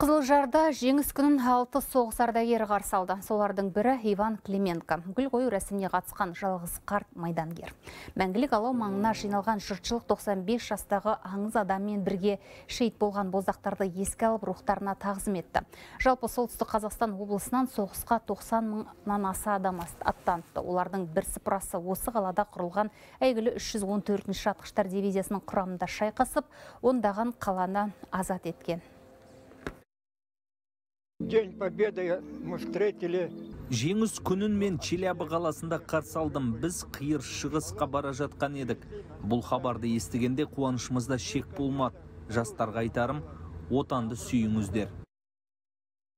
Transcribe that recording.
Қызылжарда жеңіс күнін алты соғыс ардагері қарсы алды. Солардың бірі Иван Клименко. Гүл қою рәсіміне қатысқан жалғыз қарт майдангер. Мәңгілік алау маңына жиналған жұртшылық 95 жастағы аңыз адаммен бірге шейіт болған боздақтарды еске алып рухтарына тағзым етті. Жалпы солтүстік Қазақстан облысынан соғысқа 90 мыңнан аса адам аттаныпты. Олардың бір осы қалада құрылған әйгілі 314-ші атқыштар дивизиясының құрамында шайқасып, ондаған қаланы азат еткен. День Победы мы встретили Жеңіс күнін мен Челябі қаласында қарсы алдым. Біз қиыр шығысқа бара жатқан едік. Бұл хабарды естігенде қуанышымызда шек болмады. Жастарға айтарым, отанды сүйіңіздер.